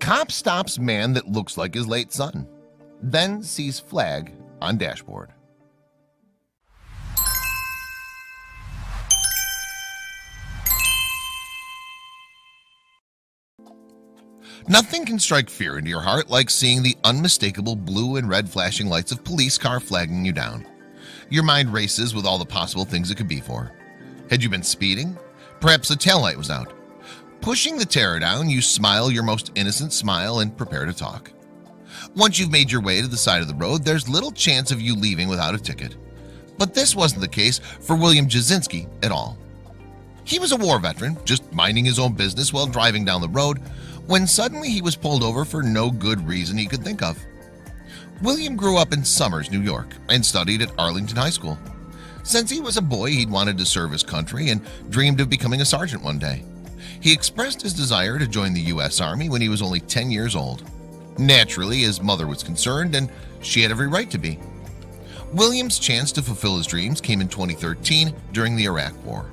Cop stops man that looks like his late son, then sees flag on dashboard. Nothing can strike fear into your heart like seeing the unmistakable blue and red flashing lights of police car flagging you down. Your mind races with all the possible things it could be for. Had you been speeding? Perhaps the taillight was out. Pushing the terror down, you smile your most innocent smile and prepare to talk. Once you've made your way to the side of the road, there's little chance of you leaving without a ticket. But this wasn't the case for William Jazwinski at all. He was a war veteran, just minding his own business while driving down the road when suddenly he was pulled over for no good reason he could think of. William grew up in Somers, New York and studied at Arlington High School. Since he was a boy, he'd wanted to serve his country and dreamed of becoming a sergeant one day. He expressed his desire to join the U.S. Army when he was only 10 years old. Naturally, his mother was concerned and she had every right to be. William's chance to fulfill his dreams came in 2013 during the Iraq War.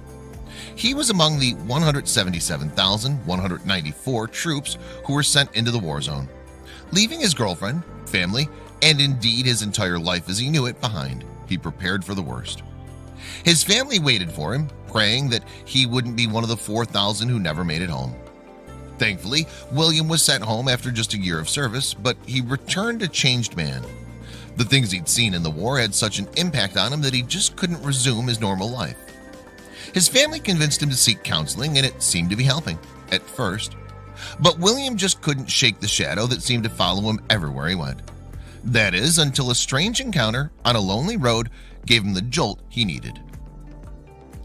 He was among the 177,194 troops who were sent into the war zone, leaving his girlfriend, family, and indeed his entire life as he knew it behind. He prepared for the worst. His family waited for him, praying that he wouldn't be one of the 4,000 who never made it home. Thankfully, William was sent home after just a year of service, but he returned a changed man. The things he'd seen in the war had such an impact on him that he just couldn't resume his normal life. His family convinced him to seek counseling and it seemed to be helping at first But William just couldn't shake the shadow that seemed to follow him everywhere he went That is until a strange encounter on a lonely road gave him the jolt he needed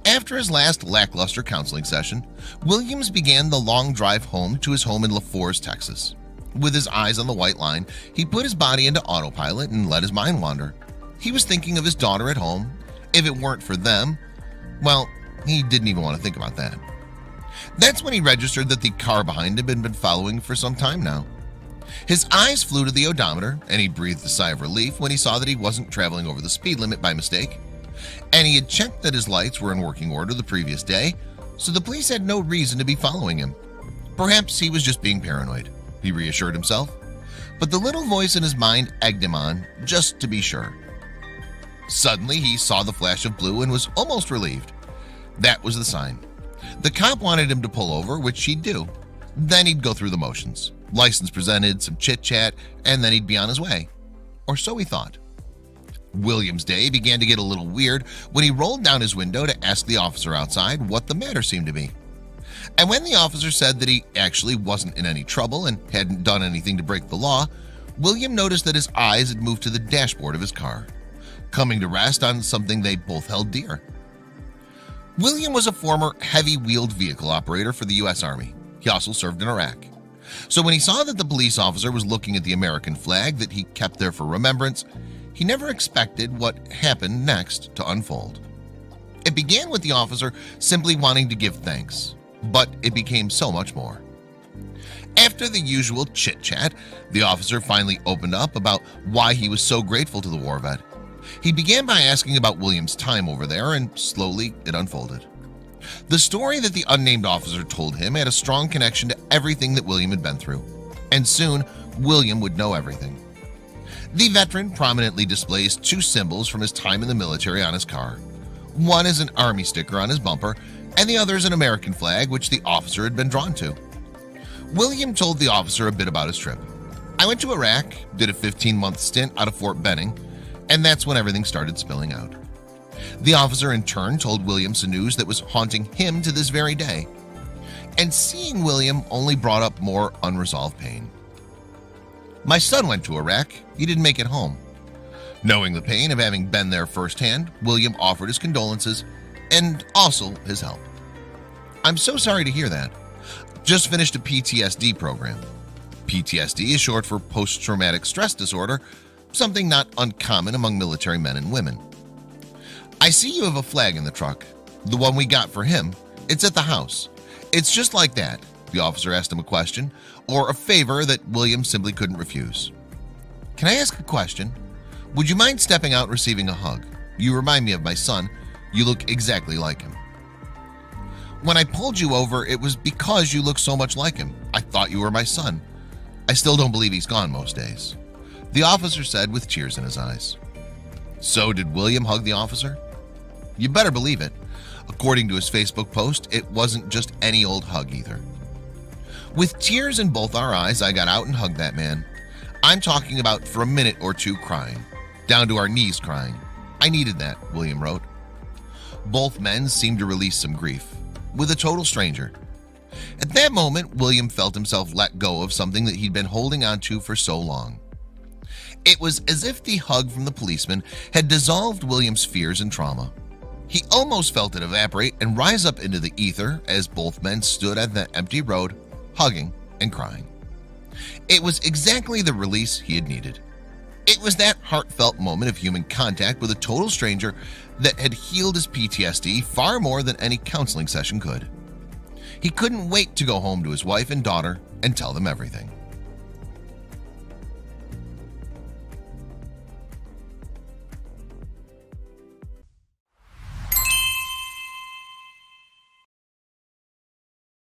after his last lackluster counseling session, Williams began the long drive home to his home in LaForest, Texas. With his eyes on the white line, he put his body into autopilot and let his mind wander. He was thinking of his daughter at home. If it weren't for them, well, he didn't even want to think about that. That's when he registered that the car behind him had been following for some time now. His eyes flew to the odometer and he breathed a sigh of relief when he saw that he wasn't traveling over the speed limit by mistake. And he had checked that his lights were in working order the previous day, so the police had no reason to be following him. Perhaps he was just being paranoid, he reassured himself. But the little voice in his mind egged him on, just to be sure. Suddenly, he saw the flash of blue and was almost relieved. That was the sign. The cop wanted him to pull over, which he'd do. Then he'd go through the motions. License presented, some chit-chat, and then he'd be on his way. Or so he thought. William's day began to get a little weird when he rolled down his window to ask the officer outside what the matter seemed to be. And when the officer said that he actually wasn't in any trouble and hadn't done anything to break the law, William noticed that his eyes had moved to the dashboard of his car, coming to rest on something they both held dear. William was a former heavy-wheeled vehicle operator for the U.S. Army. He also served in Iraq. So when he saw that the police officer was looking at the American flag that he kept there for remembrance, he never expected what happened next to unfold. It began with the officer simply wanting to give thanks, but it became so much more. After the usual chit-chat, the officer finally opened up about why he was so grateful to the war vet. He began by asking about William's time over there and slowly it unfolded. The story that the unnamed officer told him had a strong connection to everything that William had been through, and soon William would know everything. The veteran prominently displays two symbols from his time in the military on his car. One is an army sticker on his bumper, and the other is an American flag which the officer had been drawn to. William told the officer a bit about his trip. I went to Iraq, did a 15-month stint out of Fort Benning, and that's when everything started spilling out. The officer in turn told William some news that was haunting him to this very day. And seeing William only brought up more unresolved pain. My son went to Iraq. He didn't make it home. Knowing the pain of having been there firsthand, William offered his condolences and also his help. I'm so sorry to hear that. Just finished a PTSD program. PTSD is short for post-traumatic stress disorder something not uncommon among military men and women. I see you have a flag in the truck, the one we got for him. It's at the house. It's just like that. The officer asked him a question or a favor that William simply couldn't refuse. Can I ask a question? Would you mind stepping out receiving a hug? You remind me of my son. You look exactly like him. When I pulled you over, it was because you look so much like him. I thought you were my son. I still don't believe he's gone most days The officer said with tears in his eyes So did William hug the officer? You better believe it According to his Facebook post, it wasn't just any old hug either With tears in both our eyes, I got out and hugged that man. I'm talking about for a minute or two crying down to our knees crying. I needed that William wrote. Both men seemed to release some grief with a total stranger. At that moment William felt himself let go of something that he'd been holding on to for so long. It was as if the hug from the policeman had dissolved William's fears and trauma. He almost felt it evaporate and rise up into the ether as both men stood at that empty road hugging and crying. It was exactly the release he had needed. It was that heartfelt moment of human contact with a total stranger that had healed his PTSD far more than any counseling session could. He couldn't wait to go home to his wife and daughter and tell them everything